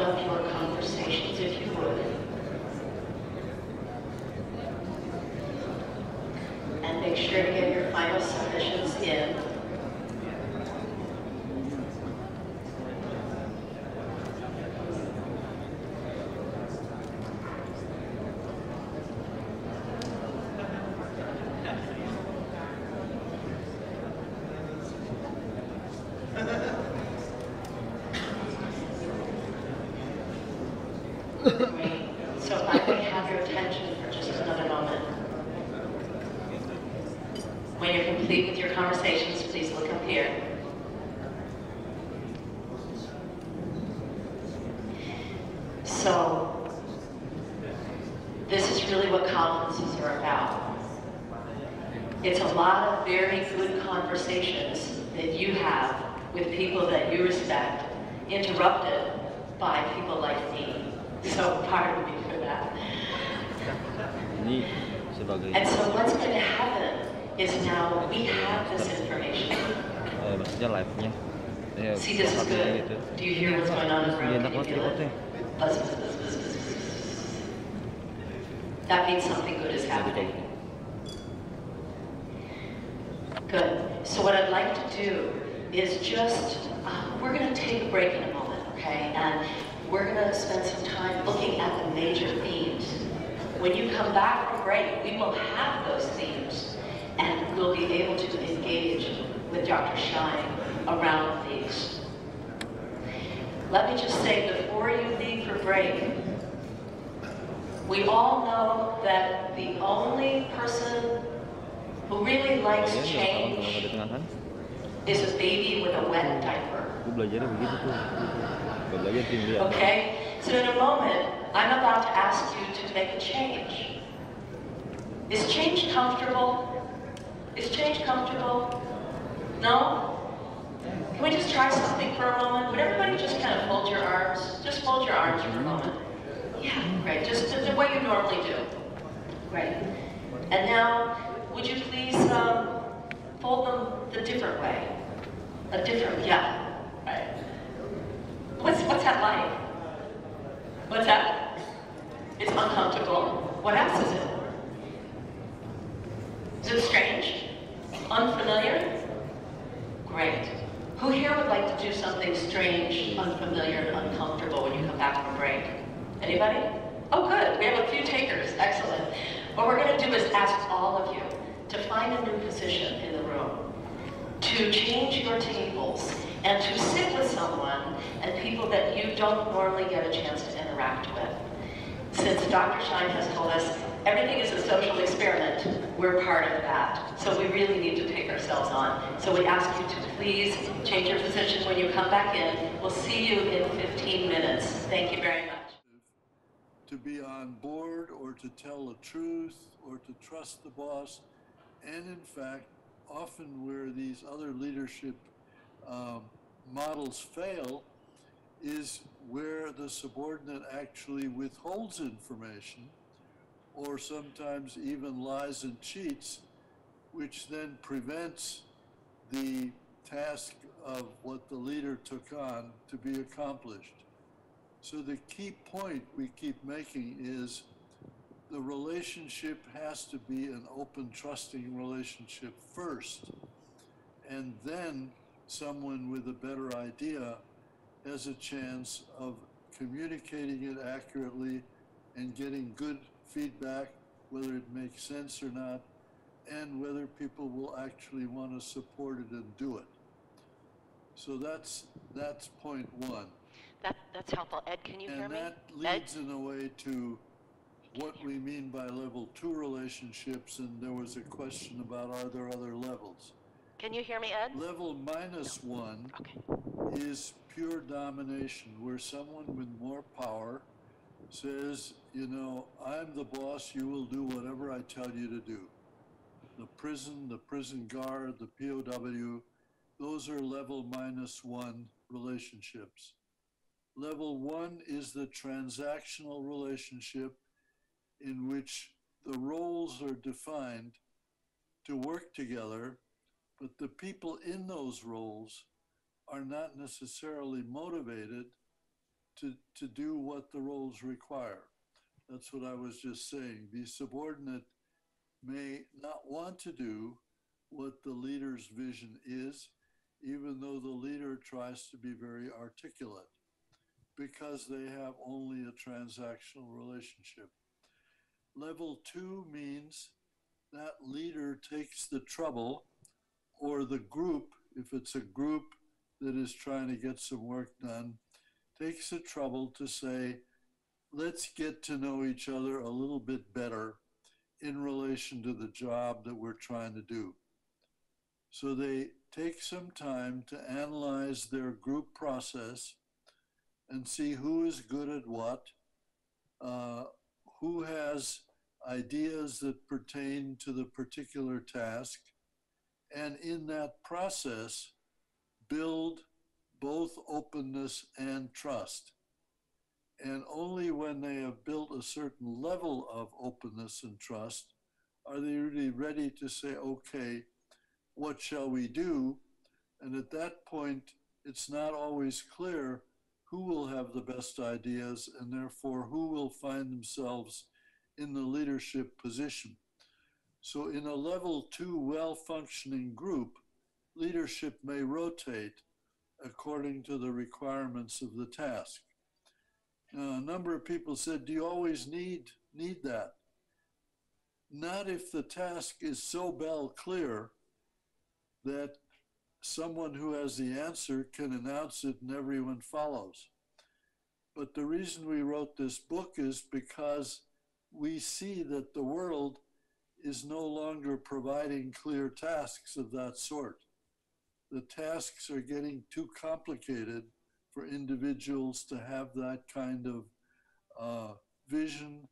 up your conversations if you would. And make sure to get your final submissions in. Great. So if I may have your attention for just another moment. When you're complete with your conversations, please look up here. So, this is really what conferences are about. It's a lot of very good conversations that you have with people that you respect, interrupted by people like me. So pardon me for that. And so what's going to happen is now we have this information. maksudnya live-nya. Saya See, this is good. Do you hear what's going on in the room? Can you feel it? Buzz, buzz, buzz, buzz, buzz. That means something good is happening. Good. So what I'd like to do is just, uh, we're going to take a break in a moment, okay? And we're going to spend some time looking at the major themes. When you come back from break, we will have those themes, and we'll be able to engage with Dr. Schein around these. Let me just say before you leave for break, we all know that the only person who really likes kalian juga kalau kalau change is a baby with a wet diaper. gue belajarnya begitu tuh. Gue belajar tim dia. Okay? So in a moment, I'm about to ask you to make a change. Is change comfortable? Is change comfortable? No? Can we just try something for a moment? Would everybody just kind of fold your arms? Just fold your arms for a moment. Yeah, great. Just the the way you normally do. Great. And now, would you please um, fold them the different way? A different, yeah. Right. What's what's that like? What's that? It's uncomfortable. What else is it? Is it strange? Unfamiliar? Great. Who here would like to do something strange, unfamiliar, and uncomfortable when you come back from break? Anybody? Oh, good. We have a few takers. Excellent. What we're going to do is ask all of you to find a new position in the room, to change your tables, and to sit with someone and people that you don't normally get a chance to interact with. Since Dr. Schein has told us everything is a social experiment, we're part of that. So we really need to take ourselves on. So we ask you to please change your position when you come back in. We'll see you in 15 minutes. Thank you very much. to be on board or to tell the truth or to trust the boss. And in fact, often where these other leadership um, models fail is where the subordinate actually withholds information or sometimes even lies and cheats, which then prevents the task of what the leader took on to be accomplished. So the key point we keep making is the relationship has to be an open, trusting relationship first. And then someone with a better idea has a chance of communicating it accurately and getting good feedback, whether it makes sense or not, and whether people will actually want to support it and do it. So that's, that's point one. That, that's helpful. Ed, can you hear me? And that Ed? leads in a way to what we mean by level two relationships, and there was a question about are there other levels? Can you hear me, Ed? Level minus one Okay. is pure domination, where someone with more power says, you know, I'm the boss, you will do whatever I tell you to do. The prison, the prison guard, the POW, those are level minus one relationships. Level one is the transactional relationship in which the roles are defined to work together, but the people in those roles are not necessarily motivated to, to do what the roles require. That's what I was just saying. The subordinate may not want to do what the leader's vision is, even though the leader tries to be very articulate because they have only a transactional relationship. Level two means that leader takes the trouble, or the group, if it's a group that is trying to get some work done, takes the trouble to say, let's get to know each other a little bit better in relation to the job that we're trying to do. So they take some time to analyze their group process and see who is good at what, uh, who has ideas that pertain to the particular task, and in that process, build both openness and trust. And only when they have built a certain level of openness and trust are they really ready to say, okay, what shall we do? And at that point, it's not always clear who will have the best ideas and therefore who will find themselves in the leadership position. So, in a level two well functioning group, leadership may rotate according to the requirements of the task. Now, a number of people said, Do you always need, need that? Not if the task is so bell clear that someone who has the answer can announce it and everyone follows. But the reason we wrote this book is because we see that the world is no longer providing clear tasks of that sort. The tasks are getting too complicated for individuals to have that kind of uh, vision,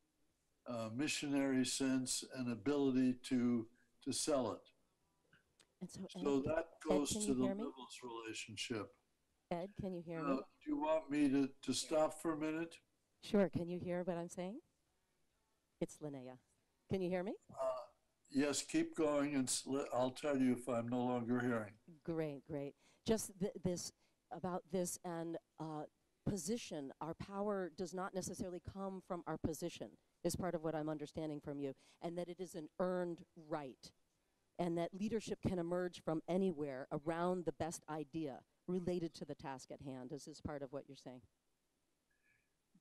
uh, missionary sense, and ability to, to sell it. And so, Ed, So that goes can to you the hear me? levels relationship. Ed, can you hear Uh, me? do you want me to, to stop for a minute? Sure. Can you hear what I'm saying? It's Linnea. Can you hear me? Yes, keep going and s- I'll tell you if I'm no longer hearing. Great, great. Just th- this about this and uh, position. Our power does not necessarily come from our position, is part of what I'm understanding from you, and that it is an earned right, and that leadership can emerge from anywhere around the best idea related to the task at hand. This is part of what you're saying.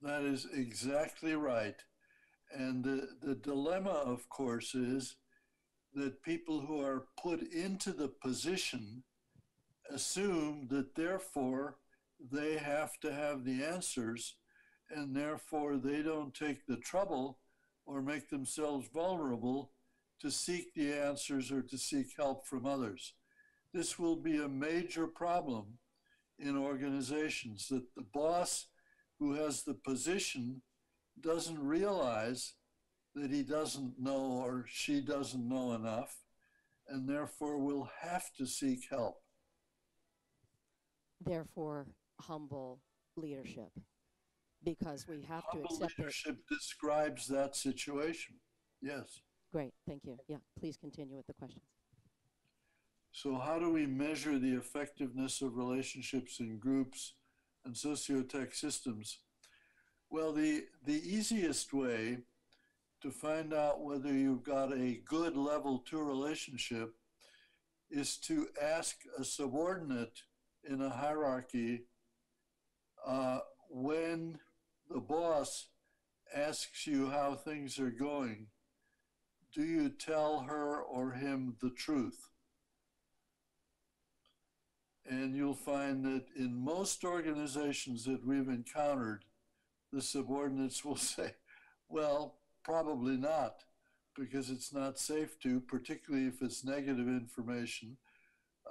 That is exactly right. And the, the dilemma, of course, is that people who are put into the position assume that therefore they have to have the answers and therefore they don't take the trouble or make themselves vulnerable to seek the answers or to seek help from others. This will be a major problem in organizations that the boss who has the position doesn't realize that he doesn't know or she doesn't know enough and therefore will have to seek help. Therefore, humble leadership, because we have to Humble accept it. leadership describes that situation. Yes. Great, thank you. Yeah, please continue with the questions. So, how do we measure the effectiveness of relationships in groups and sociotech systems? Well, the, the easiest way to find out whether you've got a good level two relationship is to ask a subordinate in a hierarchy uh, when the boss asks you how things are going, do you tell her or him the truth? And you'll find that in most organizations that we've encountered, the subordinates will say, well, probably not, because it's not safe to, particularly if it's negative information.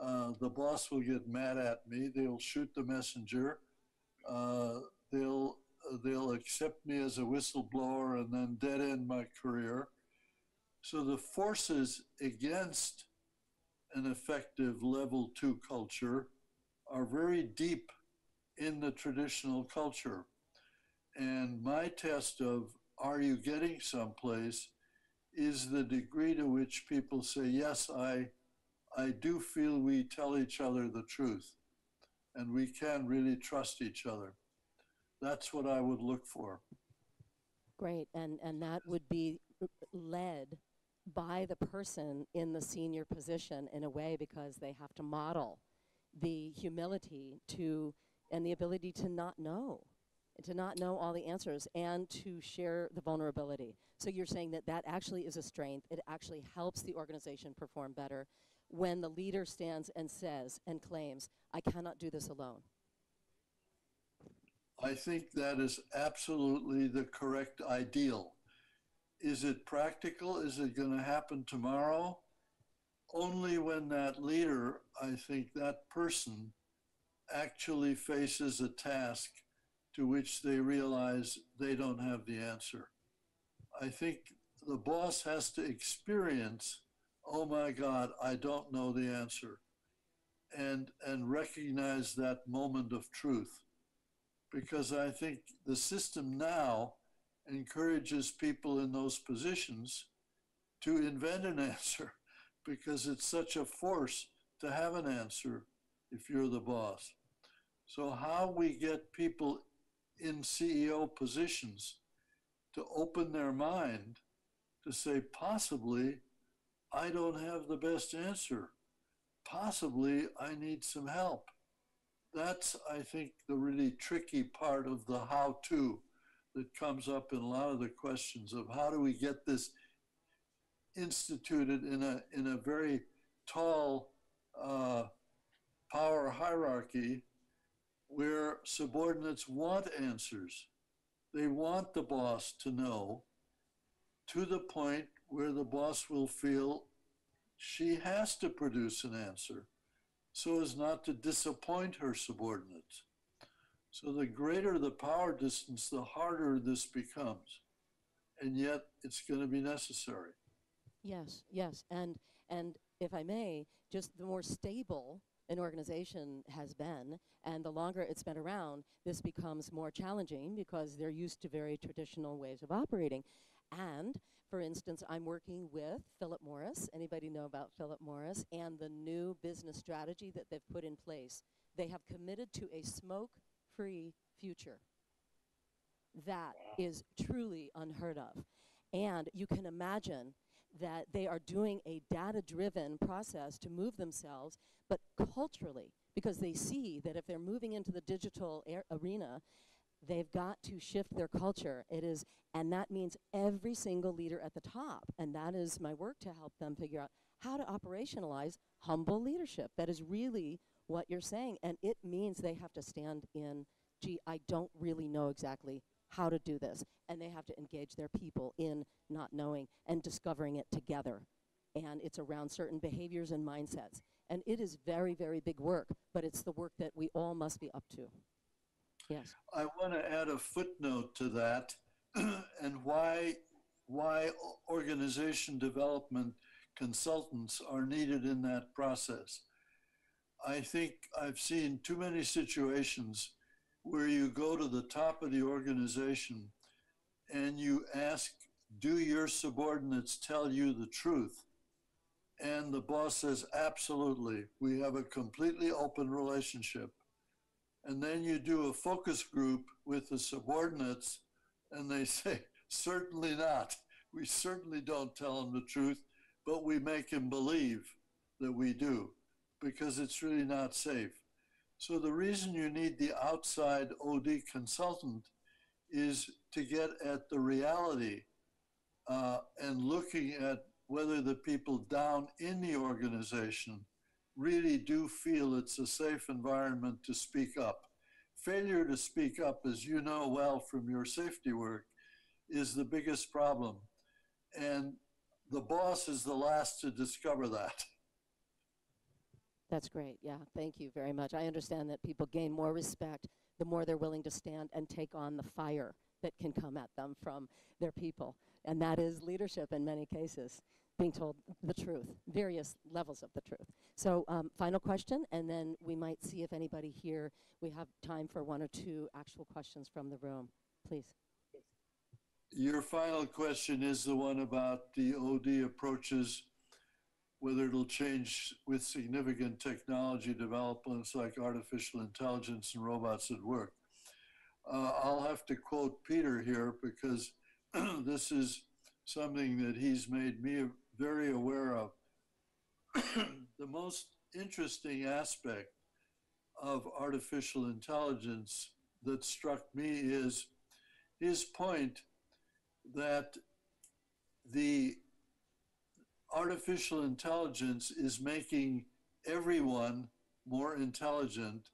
Uh, the boss will get mad at me. They'll shoot the messenger. Uh, they'll they'll accept me as a whistleblower and then dead end my career. So the forces against an effective level two culture are very deep in the traditional culture. And my test of are you getting someplace is the degree to which people say, yes, I, I do feel we tell each other the truth and we can really trust each other. That's what I would look for. Great, and, and that would be led by the person in the senior position in a way because they have to model the humility to and the ability to not know to not know all the answers and to share the vulnerability. So you're saying that that actually is a strength. It actually helps the organization perform better when the leader stands and says and claims i cannot do this alone. I think that is absolutely the correct ideal. Is it practical? Is it going to happen tomorrow? Only when that leader, I think that person actually faces a task to which they realize they don't have the answer. I think the boss has to experience, oh my God, I don't know the answer, and, and recognize that moment of truth because I think the system now encourages people in those positions to invent an answer because it's such a force to have an answer if you're the boss. So, how we get people in CEO positions to open their mind to say, possibly, I don't have the best answer. Possibly, I need some help that's, I think, the really tricky part of the how to that comes up in a lot of the questions of how do we get this instituted in a, in a very tall uh, power hierarchy where subordinates want answers. They want the boss to know to the point where the boss will feel she has to produce an answer so as not to disappoint her subordinates. So the greater the power distance, the harder this becomes. And yet it's going to be necessary. Yes, yes. And and if I may, just the more stable an organization has been and the longer it's been around, this becomes more challenging because they're used to very traditional ways of operating. And for instance, I'm working with Philip Morris. Anybody know about Philip Morris and the new business strategy that they've put in place? They have committed to a smoke-free future. That is truly unheard of. And you can imagine that they are doing a data-driven process to move themselves, but culturally, because they see that if they're moving into the digital arena, they've got to shift their culture. It is, and that means every single leader at the top. And that is my work to help them figure out how to operationalize humble leadership. That is really what you're saying. And it means they have to stand in, gee, I don't really know exactly how to do this. And they have to engage their people in not knowing and discovering it together. And it's around certain behaviors and mindsets. And it is very, very big work, but it's the work that we all must be up to. Yes. I want to add a footnote to that and why why organization development consultants are needed in that process. I think I've seen too many situations where you go to the top of the organization and you ask, Do your subordinates tell you the truth? And the boss says, Absolutely. We have a completely open relationship. And then you do a focus group with the subordinates, and they say, certainly not. We certainly don't tell him the truth, but we make him believe that we do because it's really not safe. So the reason you need the outside OD consultant is to get at the reality uh, and looking at whether the people down in the organization really do feel it's a safe environment to speak up. Failure to speak up, as you know well from your safety work, is the biggest problem. And the boss is the last to discover that. That's great. Yeah, thank you very much. I understand that people gain more respect the more they're willing to stand and take on the fire that can come at them from their people. And that is leadership in many cases being told the truth, various levels of the truth. So um, final question, and then we might see if anybody here, we have time for one or two actual questions from the room. Please. Your final question is the one about the OD approaches, whether it'll change with significant technology developments like artificial intelligence and robots at work. Uh, I'll have to quote Peter here because this is something that he's made me very aware of. the most interesting aspect of artificial intelligence that struck me is his point that the artificial intelligence is making everyone more intelligent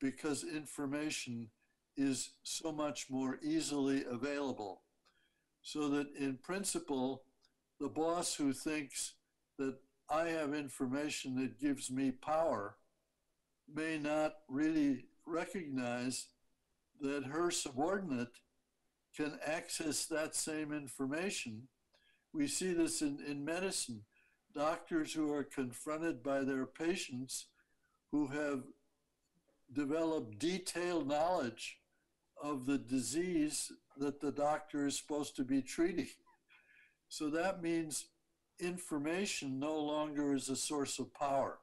because information is so much more easily available. So that in principle, the boss who thinks that I have information that gives me power may not really recognize that her subordinate can access that same information. We see this in, in medicine. Doctors who are confronted by their patients who have developed detailed knowledge of the disease that the doctor is supposed to be treating. So that means information no longer is a source of power.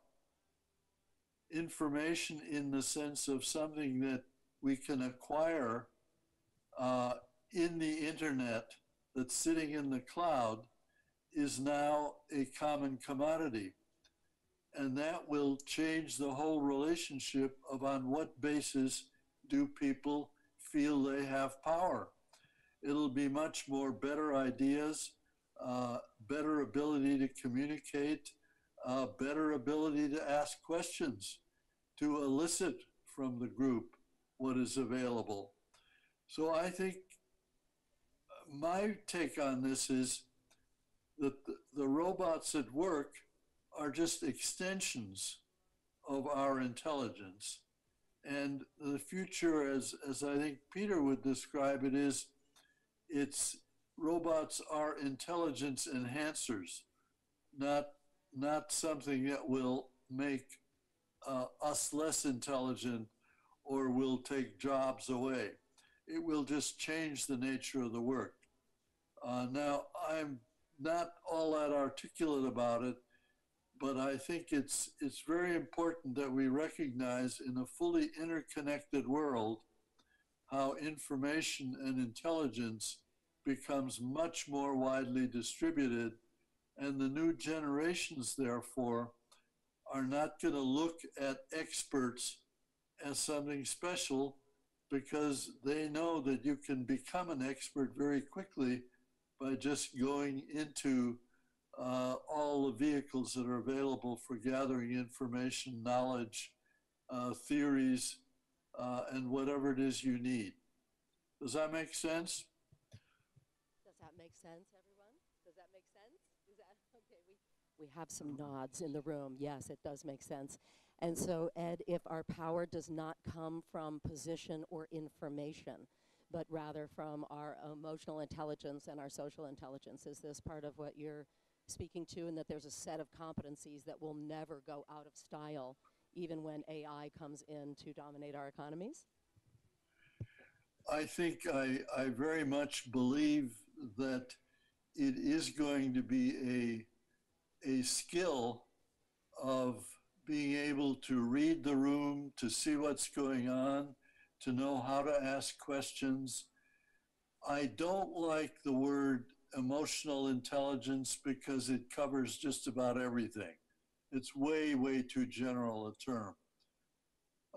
Information in the sense of something that we can acquire uh, in the internet that's sitting in the cloud is now a common commodity. And that will change the whole relationship of on what basis do people feel they have power. It'll be much more better ideas, uh, better ability to communicate, uh, better ability to ask questions, to elicit from the group what is available. So I think my take on this is that the, the robots at work are just extensions of our intelligence. And the future, as, as I think Peter would describe it, is it's robots are intelligence enhancers, not, not something that will make uh, us less intelligent or will take jobs away. It will just change the nature of the work. Uh, now, I'm not all that articulate about it, but I think it's it's very important that we recognize in a fully interconnected world how information and intelligence becomes much more widely distributed and the new generations therefore are not going to look at experts as something special because they know that you can become an expert very quickly by just going into uh, all the vehicles that are available for gathering information, knowledge, uh, theories, uh, and whatever it is you need. Does that make sense? Does that make sense, everyone? Does that make sense? Is that okay? We, we have some nods in the room. Yes, it does make sense. And so, Ed, if our power does not come from position or information, but rather from our emotional intelligence and our social intelligence, is this part of what you're speaking to? And that there's a set of competencies that will never go out of style, even when AI comes in to dominate our economies? I think I, I very much believe that it is going to be a, a skill of being able to read the room, to see what's going on, to know how to ask questions. I don't like the word emotional intelligence because it covers just about everything. It's way, way too general a term.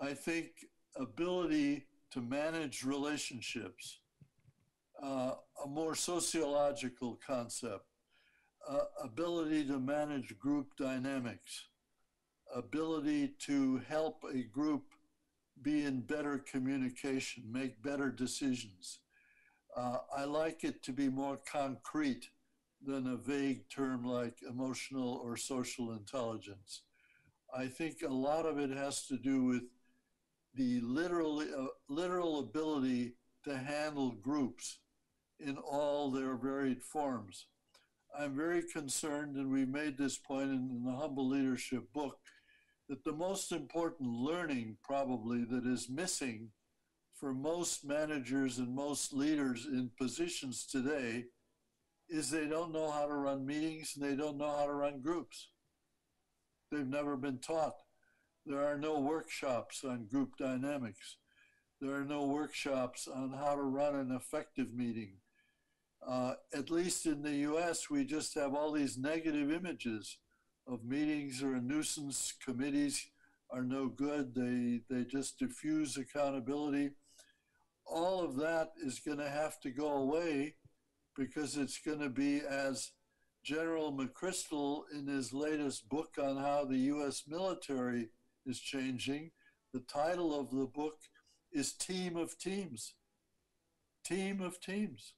I think ability to manage relationships, uh, a more sociological concept, uh, ability to manage group dynamics, ability to help a group be in better communication, make better decisions. Uh, I like it to be more concrete than a vague term like emotional or social intelligence. I think a lot of it has to do with the literal, uh, literal ability to handle groups in all their varied forms. I'm very concerned, and we made this point in, in the Humble Leadership book, that the most important learning probably that is missing for most managers and most leaders in positions today is they don't know how to run meetings and they don't know how to run groups. They've never been taught. There are no workshops on group dynamics. There are no workshops on how to run an effective meeting. Uh, at least in the US, we just have all these negative images of meetings are a nuisance, committees are no good, they, they just diffuse accountability. All of that is going to have to go away because it's going to be as General McChrystal in his latest book on how the US military is changing. The title of the book is Team of Teams. Team of Teams.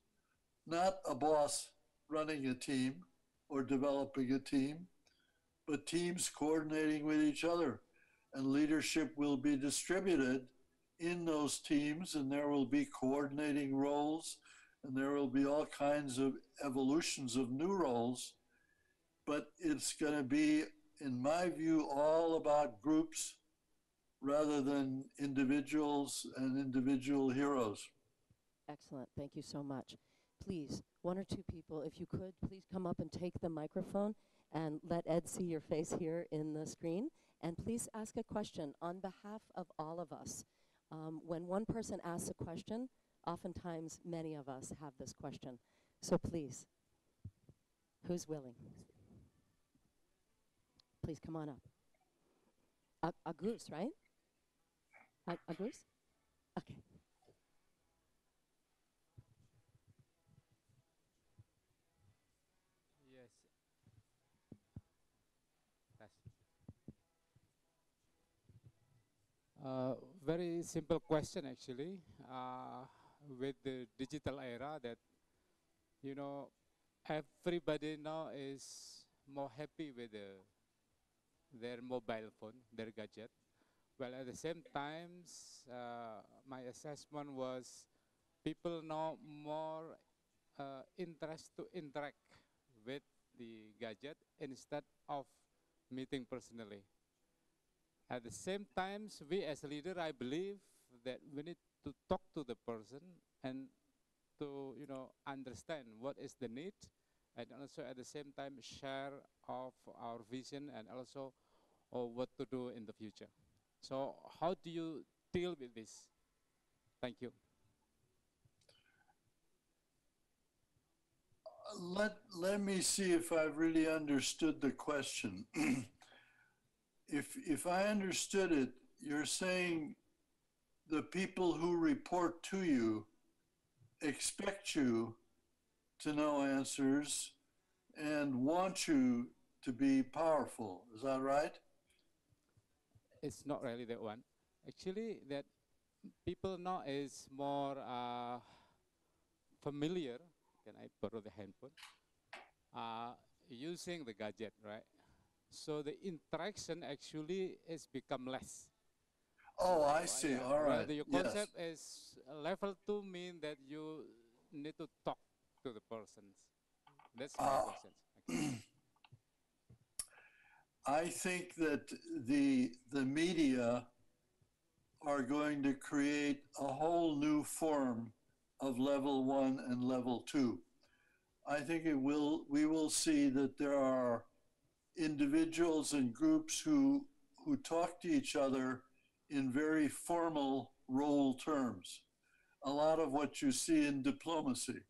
Not a boss running a team or developing a team, but teams coordinating with each other. And leadership will be distributed in those teams, and there will be coordinating roles, and there will be all kinds of evolutions of new roles. But it's going to be, in my view, all about groups rather than individuals and individual heroes. Excellent. Thank you so much. Please, one or two people, if you could, please come up and take the microphone and let Ed see your face here in the screen. And please ask a question on behalf of all of us. Um, when one person asks a question, oftentimes many of us have this question. So please, who's willing? Please come on up. A, a goose, right? A, a goose? Okay. Yes. Yes. Uh, very simple question actually. Uh, with the digital era that you know everybody now is more happy with the, their mobile phone, their gadget. Well, at the same time, uh, my assessment was people now more uh, interest to interact with the gadget instead of meeting personally. At the same time, we as a leader, I believe that we need to talk to the person and to you know understand what is the need, and also at the same time share of our vision and also of what to do in the future. So how do you deal with this? Thank you. Uh, let let me see if I've really understood the question. if if I understood it, you're saying the people who report to you expect you to know answers and want you to be powerful. Is that right? It's not really that one. Actually, that people now is more uh, familiar. Can I borrow the handphone? Uh, using the gadget, right? So the interaction actually has become less. Oh, I Uh, see. All right. the- your Yes. concept is uh, level two mean that you need to talk to the persons. That's my Ah. question. Okay. I think that the the media are going to create a whole new form of level one and level two. I think it will we will see that there are individuals and groups who who talk to each other in very formal role terms. A lot of what you see in diplomacy.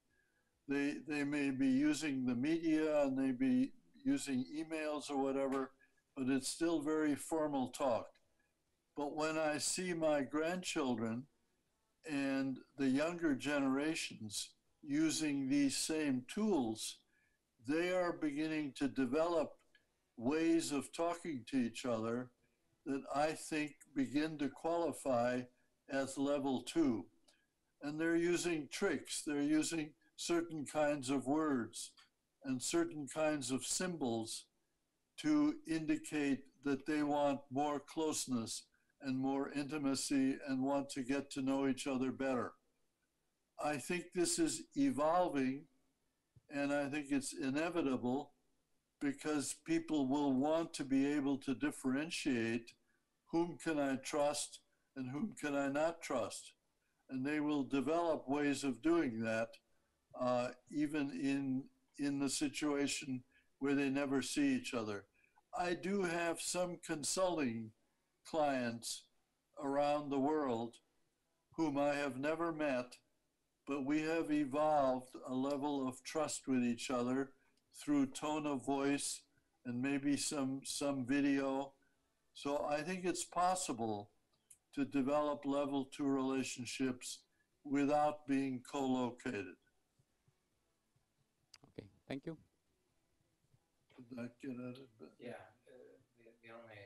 They they may be using the media and they be using emails or whatever, but it's still very formal talk. But when I see my grandchildren and the younger generations using these same tools, they are beginning to develop ways of talking to each other that I think begin to qualify as level two. And they're using tricks, they're using certain kinds of words and certain kinds of symbols to indicate that they want more closeness and more intimacy and want to get to know each other better. I think this is evolving and I think it's inevitable because people will want to be able to differentiate whom can I trust and whom can I not trust. And they will develop ways of doing that uh, even in, in the situation where they never see each other. I do have some consulting clients around the world whom I have never met, but we have evolved a level of trust with each other through tone of voice and maybe some some video. So I think it's possible to develop level two relationships without being co-located. Okay, thank you. Did that get at it? Yeah, uh, the, the only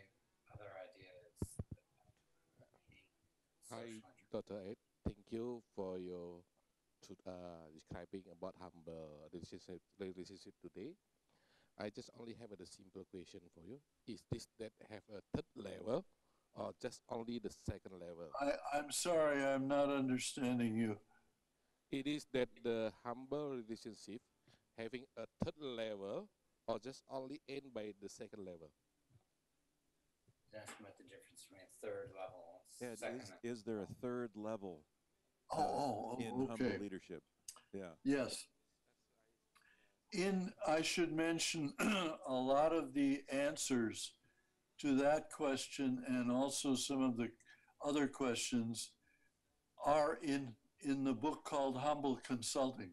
other idea is that he Hi, Dr. Ed. Thank you for your to, uh, describing about humble relationship, relationship today. I just only have a simple question for you. Is this that have a third level or just only the second level? I, I'm sorry, I'm not understanding you. It is that the humble relationship having a third level or just only end by the second level? asking about the difference between a third level, Yeah, second. is, is there a third level Oh, oh, in oh, humble leadership? Yeah. Yes. In, I should mention, a lot of the answers to that question and also some of the other questions are in, in the book called Humble Consulting,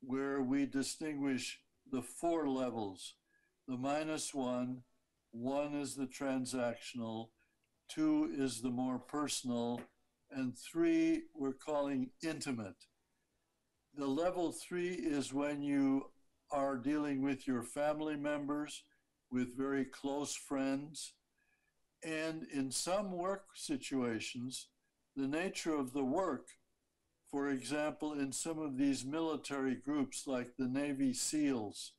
where we distinguish the four levels. The minus one, one is the transactional, two is the more personal, and three we're calling intimate. The level three is when you are dealing with your family members, with very close friends. And in some work situations, the nature of the work, for example, in some of these military groups like the Navy SEALs,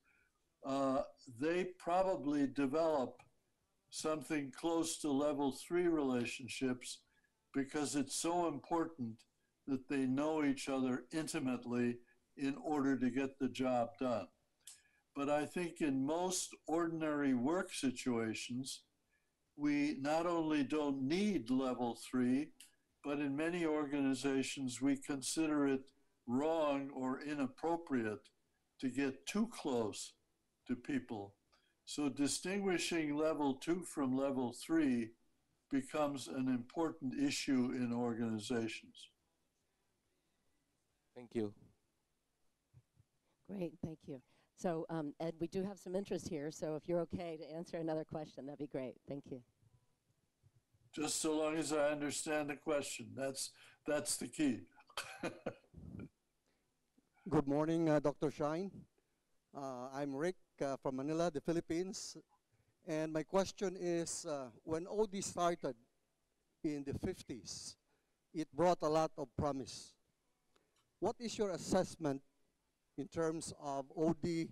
uh, they probably develop something close to level three relationships because it's so important that they know each other intimately in order to get the job done. But I think in most ordinary work situations, we not only don't need level three, but in many organizations, we consider it wrong or inappropriate to get too close to people. So distinguishing level two from level three becomes an important issue in organizations. Thank you. Great, thank you. So, um, Ed, we do have some interest here, so if you're okay to answer another question, that'd be great. Thank you. Just so long as I understand the question, that's, that's the key. Good morning, uh, Dr. Schein. Uh, I'm Rick uh, from Manila, the Philippines. And my question is, uh, when OD started in the 50s, it brought a lot of promise. What is your assessment in terms of OD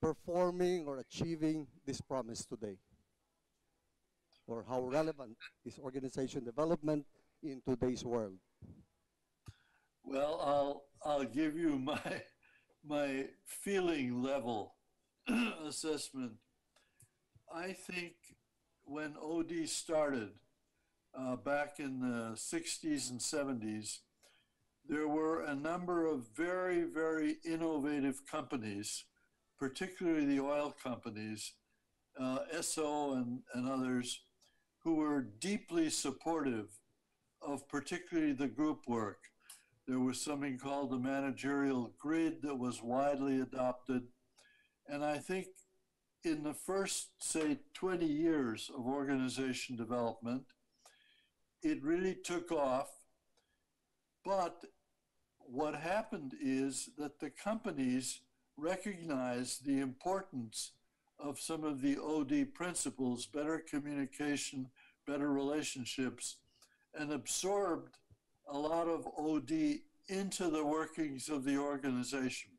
performing or achieving this promise today? Or how relevant is organization development in today's world? Well, I'll, I'll give you my, my feeling level assessment. I think when OD started uh, back in the 60s and 70s, there were a number of very, very innovative companies, particularly the oil companies, uh, Esso and, and others, who were deeply supportive of particularly the group work. There was something called the managerial grid that was widely adopted. And I think in the first, say, 20 years of organization development, it really took off. But what happened is that the companies recognized the importance of some of the OD principles, better communication, better relationships, and absorbed a lot of OD into the workings of the organization.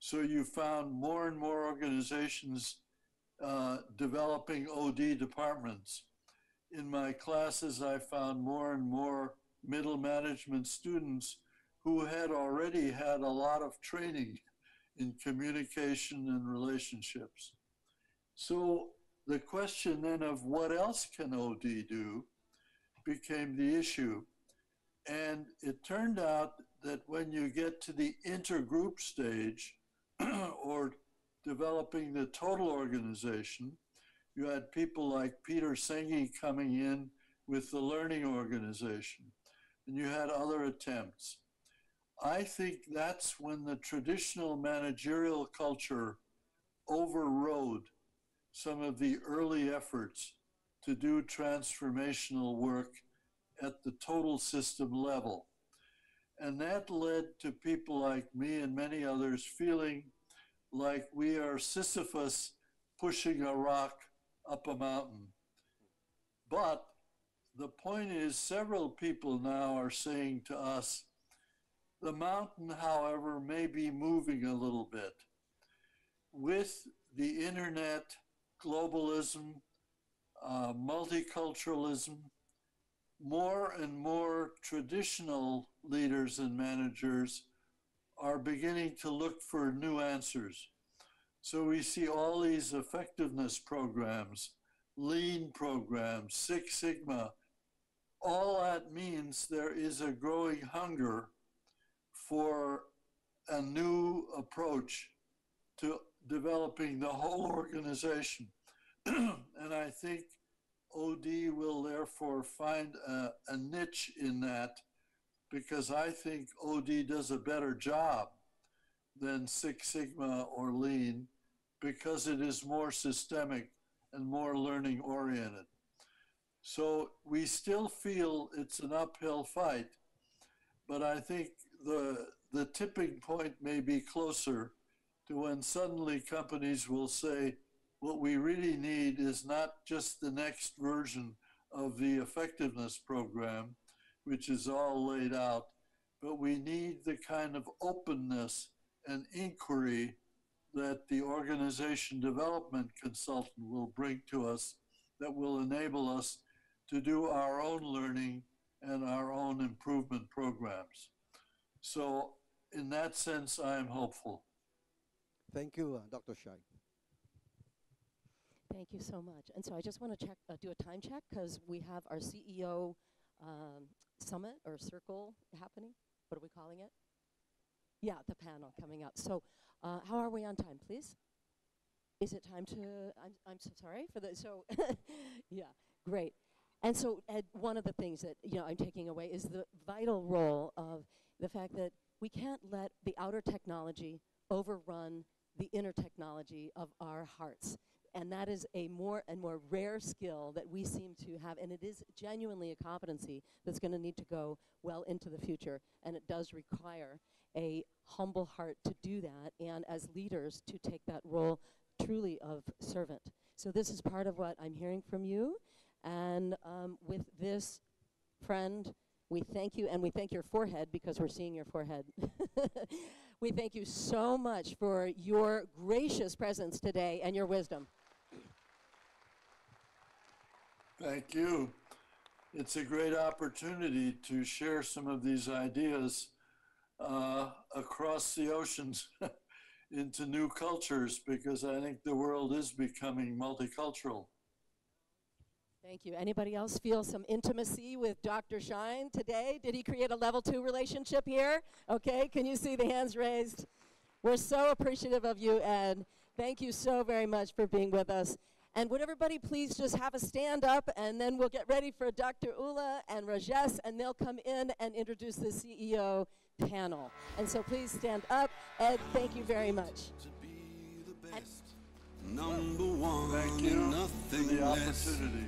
So you found more and more organizations uh, developing OD departments. In my classes, I found more and more middle management students who had already had a lot of training in communication and relationships. So the question then of what else can OD do became the issue. And it turned out that when you get to the intergroup stage or developing the total organization, you had people like Peter Senge coming in with the learning organization. and you had other attempts. I think that's when the traditional managerial culture overrode some of the early efforts to do transformational work at the total system level. And that led to people like me and many others feeling like we are Sisyphus pushing a rock up a mountain. But the point is, several people now are saying to us, the mountain, however, may be moving a little bit. With the internet, globalism, uh, multiculturalism, more and more traditional leaders and managers are beginning to look for new answers. So we see all these effectiveness programs, lean programs, Six Sigma. All that means there is a growing hunger for a new approach to developing the whole organization. and I think OD will therefore find a, a, niche in that because I think OD does a better job than Six Sigma or Lean because it is more systemic and more learning oriented. So we still feel it's an uphill fight, but I think the, the tipping point may be closer to when suddenly companies will say, what we really need is not just the next version of the effectiveness program, which is all laid out, but we need the kind of openness and inquiry that the organization development consultant will bring to us that will enable us to do our own learning and our own improvement programs. So in that sense, I am hopeful. Thank you, uh, Dr. Schein. Thank you so much. And so I just want to check, uh, do a time check because we have our CEO um, summit or circle happening. What are we calling it? Yeah, the panel coming up. So uh, how are we on time, please? Is it time to, I'm, I'm so sorry for the, so, yeah, great. And so Ed, one of the things that, you know, I'm taking away is the vital role of the fact that we can't let the outer technology overrun the inner technology of our hearts. And that is a more and more rare skill that we seem to have, and it is genuinely a competency that's going to need to go well into the future. And it does require a humble heart to do that, and as leaders to take that role truly of servant. So this is part of what I'm hearing from you. And um, with this, friend, we thank you, and we thank your forehead because we're seeing your forehead. we thank you so much for your gracious presence today and your wisdom. Thank you. It's a great opportunity to share some of these ideas uh, across the oceans into new cultures because I think the world is becoming multicultural. Thank you. Anybody else feel some intimacy with Dr. Schein today? Did he create a level two relationship here? Okay, can you see the hands raised? We're so appreciative of you, and thank you so very much for being with us. And would everybody please just have a stand up, and then we'll get ready for Dr. Ula and Rajesh, and they'll come in and introduce the CEO panel. And so please stand up. Ed, thank you very much. Number one, Thank you nothing the opportunity.